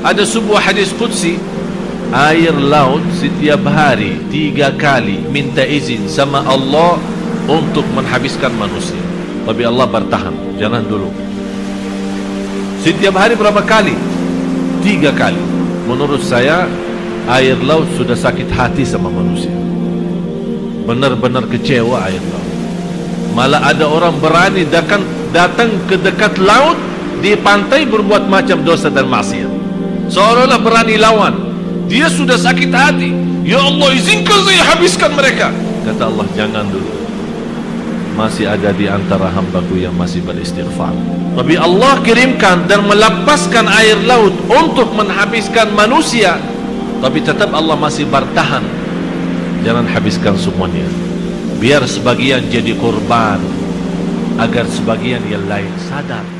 ada sebuah hadis Qudsi air laut setiap hari tiga kali minta izin sama Allah untuk menghabiskan manusia. Tapi Allah bertahan jangan dulu. Setiap hari berapa kali? Tiga kali. Menurut saya air laut sudah sakit hati sama manusia. Benar-benar kecewa air laut. Malah ada orang berani datang, datang ke dekat laut di pantai berbuat macam dosa dan maksiat seolah-olah berani lawan. Dia sudah sakit hati. Ya Allah izinkan saya habiskan mereka. Kata Allah jangan dulu. Masih ada di antara hambaku yang masih beristighfar. Tapi Allah kirimkan dan melepaskan air laut untuk menghabiskan manusia. Tapi tetap Allah masih bertahan. Jangan habiskan semuanya. Biar sebagian jadi korban agar sebagian yang lain sadar